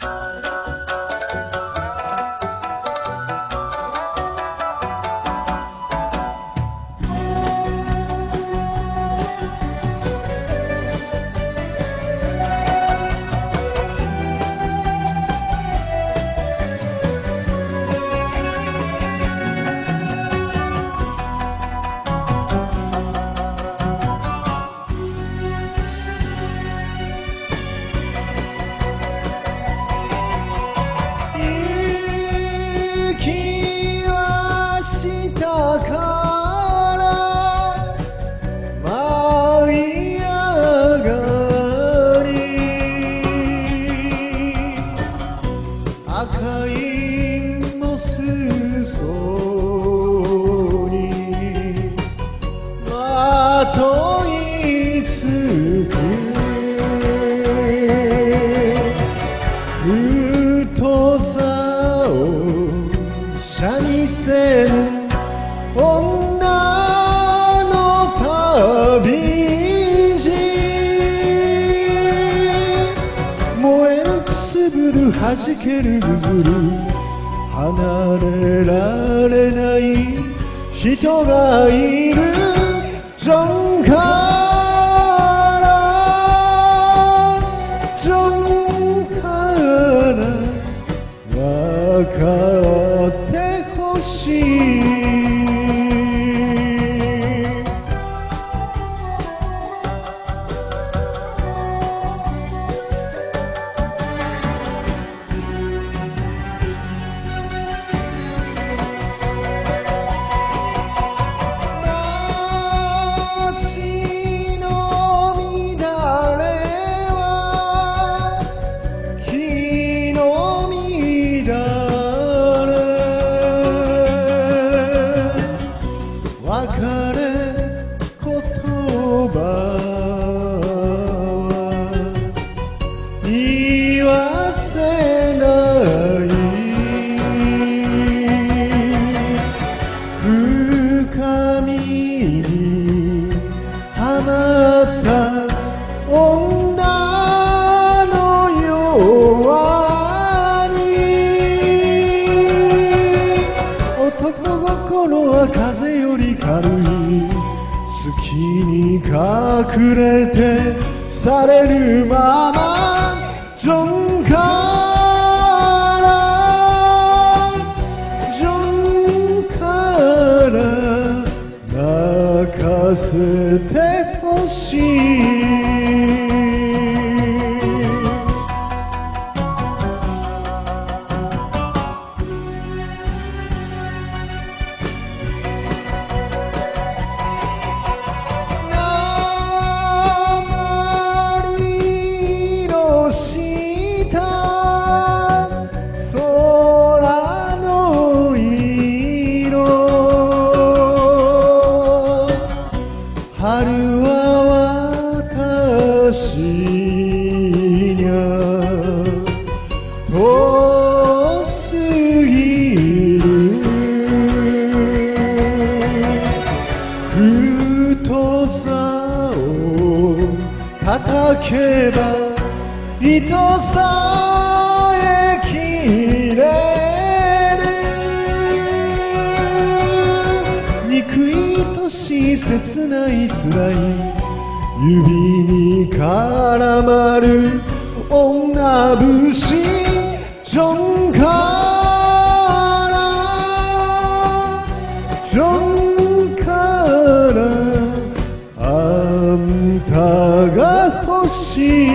Bye. といつく太さを三味線女の旅路。燃えるくすぶる弾けるぐずる。離れられない人がいる。ジョンからジョンせない深みにはまった女の弱に男心は風より軽い。月に隠れてされるまま。ジョ叩けば糸さえ切れる。憎いとし切ない辛い指に絡まる女節ジョンから assim.